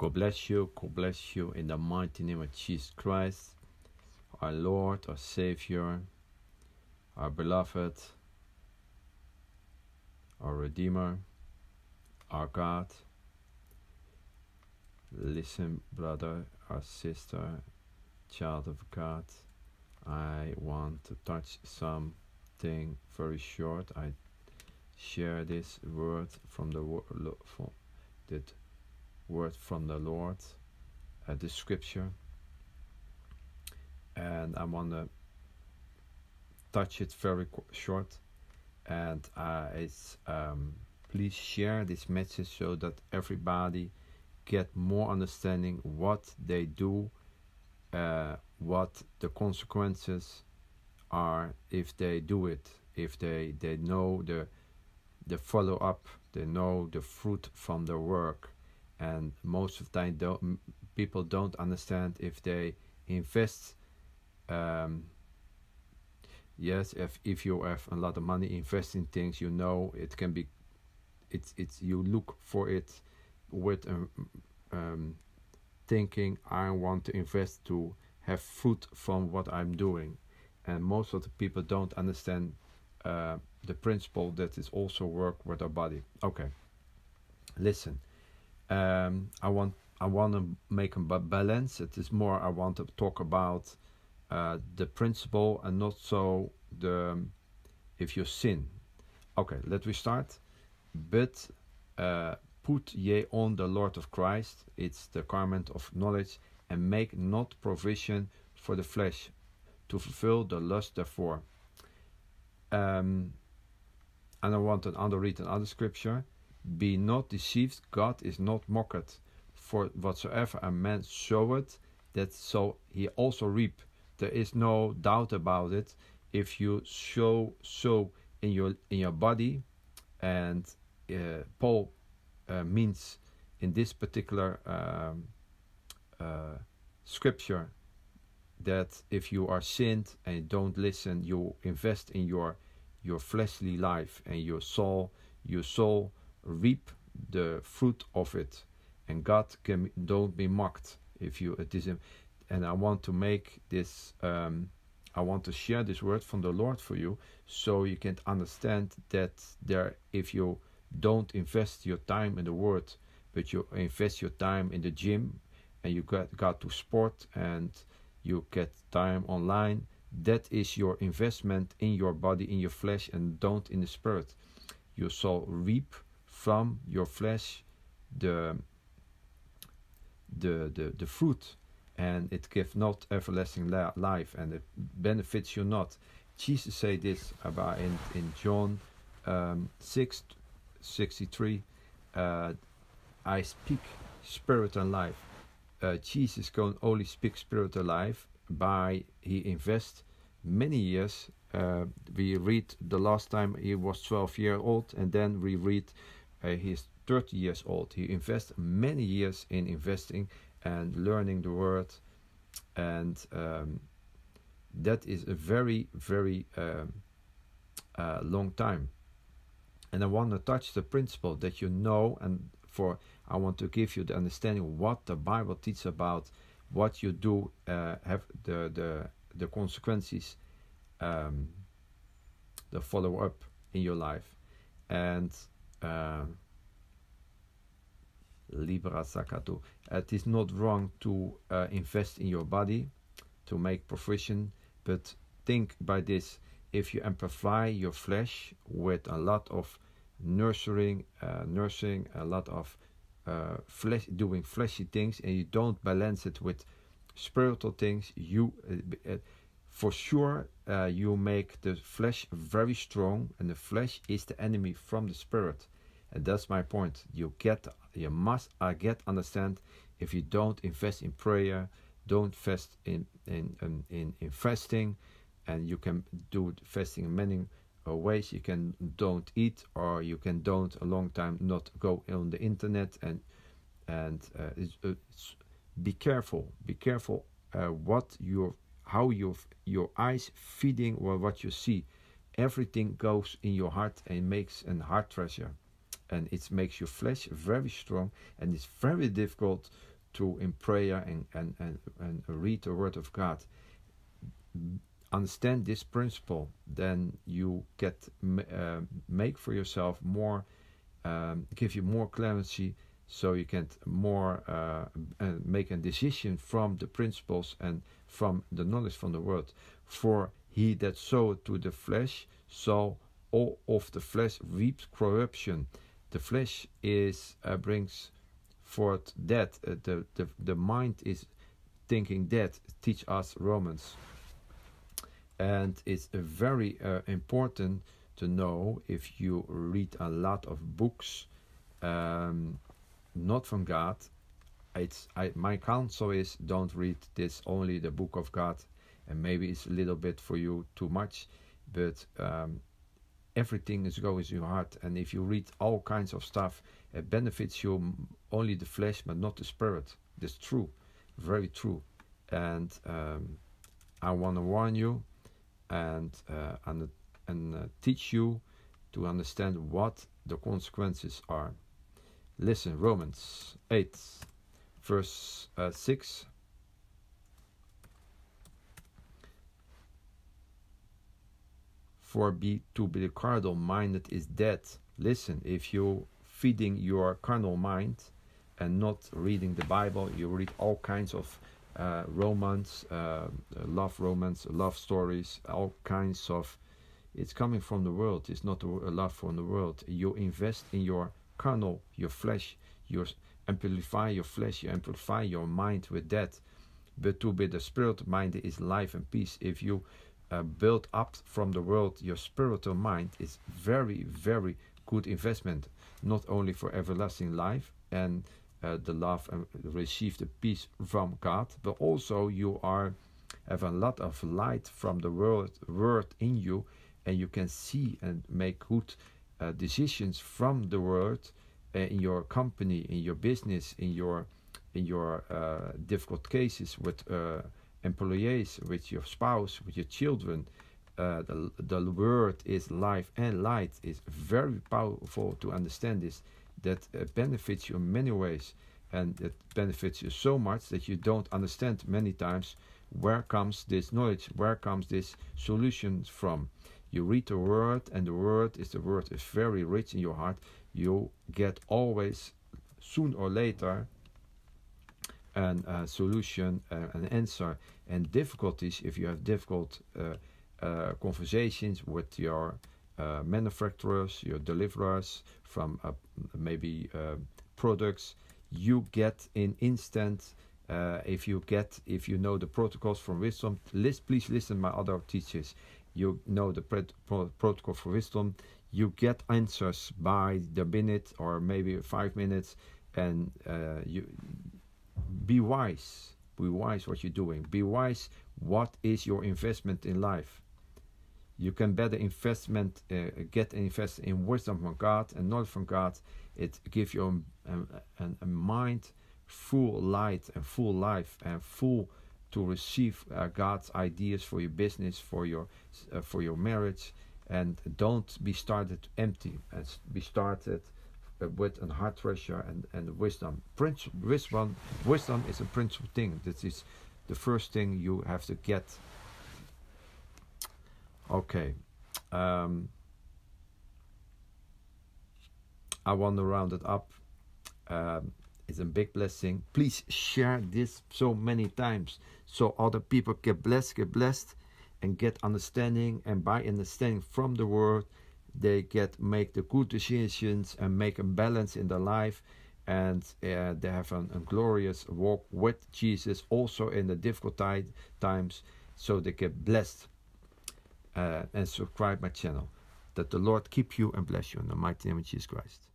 God bless you. God bless you in the mighty name of Jesus Christ, our Lord, our Savior, our beloved, our Redeemer, our God. Listen, brother, our sister, child of God. I want to touch something very short. I share this word from the word that word from the Lord, uh, the scripture, and I want to touch it very short. And uh, it's um, please share this message so that everybody get more understanding what they do, uh, what the consequences are if they do it, if they they know the the follow up, they know the fruit from their work, and most of the time don't, people don't understand if they invest. Um, yes, if if you have a lot of money, invest in things, you know it can be. It's it's you look for it with um, um, thinking I want to invest to have fruit from what I'm doing, and most of the people don't understand uh, the principle that is also work with our body. Okay, listen. Um, I want I want to make a balance. It is more I want to talk about uh, the principle and not so the if you sin. Okay, let me start. But uh, put ye on the Lord of Christ. It's the garment of knowledge, and make not provision for the flesh to fulfill the lust therefore. Um, and I want to read another scripture. Be not deceived, God is not mocked. For whatsoever a man soweth, that so he also reap. There is no doubt about it. If you sow sow in your in your body, and uh, Paul uh, means in this particular um, uh, scripture that if you are sinned and don't listen, you invest in your your fleshly life and your soul, your soul reap the fruit of it, and God can don't be mocked if you it is. And I want to make this. Um, I want to share this word from the Lord for you, so you can understand that there, if you don't invest your time in the word, but you invest your time in the gym, and you got got to sport and you get time online that is your investment in your body in your flesh and don't in the spirit you shall reap from your flesh the the the, the fruit and it gives not everlasting life and it benefits you not jesus say this about in in john um, 6 63 uh, i speak spirit and life uh, jesus can only speak spirit and life by he invest many years. Uh, we read the last time he was 12 year old, and then we read uh, he's 30 years old. He invests many years in investing and learning the word, and um, that is a very, very um, uh, long time. And I want to touch the principle that you know, and for I want to give you the understanding what the Bible teaches about what you do uh, have the the the consequences um, the follow up in your life and uh, libra sakatu. It is not wrong to uh, invest in your body to make provision but think by this. If you amplify your flesh with a lot of nurturing uh, nursing a lot of uh, flesh doing fleshy things and you don't balance it with spiritual things you uh, for sure uh, you make the flesh very strong and the flesh is the enemy from the spirit. And that's my point. You get you must uh, get understand if you don't invest in prayer don't invest in in in, in, in fasting and you can do fasting in many uh, ways. You can don't eat or you can don't a long time not go on the internet and and uh, it's, it's, be careful. Be careful uh, what your how your your eyes feeding or what you see. Everything goes in your heart and makes an heart treasure. And it makes your flesh very strong and it's very difficult to in prayer and, and, and, and read the word of God understand this principle then you get uh, make for yourself more um, give you more clarity so you can more uh, uh, make a decision from the principles and from the knowledge from the word for he that soweth to the flesh so all of the flesh reaps corruption. The flesh is uh, brings forth death uh, the, the the mind is thinking death teach us romans. And it's very uh, important to know if you read a lot of books um, not from God. It's I, my counsel is don't read this only the book of God and maybe it's a little bit for you too much but um, everything is going to your heart and if you read all kinds of stuff it benefits you only the flesh but not the spirit. That's true very true. And um, I want to warn you and uh, and, and uh, teach you to understand what the consequences are. Listen, Romans 8, verse uh, 6. For be to be carnal minded is dead. Listen, if you feeding your carnal mind and not reading the Bible, you read all kinds of uh, romance, uh, love romance, love stories, all kinds of. It's coming from the world. It's not a love from the world. You invest in your carnal, your flesh. You amplify your flesh. You amplify your mind with that. But to be the spirit mind is life and peace. If you uh, build up from the world your spiritual mind, is very, very good investment. Not only for everlasting life and uh, the love and receive the peace from God, but also you are have a lot of light from the world word in you, and you can see and make good uh, decisions from the world uh, in your company, in your business, in your in your uh, difficult cases with uh, employees, with your spouse, with your children. Uh, the, the word is life and light is very powerful to understand this that uh, benefits you in many ways and it benefits you so much that you don't understand many times where comes this knowledge where comes this solution from you read the word and the word is the word is very rich in your heart you get always soon or later an uh, solution uh, an answer and difficulties if you have difficult uh, uh conversations with your uh, manufacturers, your deliverers from uh, maybe uh, products, you get in instant. if you get, if you know the protocols from wisdom, list, please listen my other teachers. You know the pro protocol for wisdom. You get answers by the minute or maybe five minutes, and uh, you be wise. Be wise what you're doing. Be wise. What is your investment in life? you can better investment uh, get invest in wisdom from God and knowledge from God. It gives you a, a, a, mind full light and full life and full to receive uh, God's ideas for your business, for your uh, for your marriage, and don't be started empty. And be started uh, with a heart treasure and and wisdom. Prince wisdom wisdom is a principal thing. This is the first thing you have to get Okay. Um, I want to round it up. Um, it's a big blessing. Please share this so many times so other people get blessed, get blessed, and get understanding. And by understanding from the word, they get make the good decisions and make a balance in their life. And uh, they have an, a glorious walk with Jesus also in the difficult times. So they get blessed uh, and subscribe my channel. That the Lord keep you and bless you in the mighty name of Jesus Christ.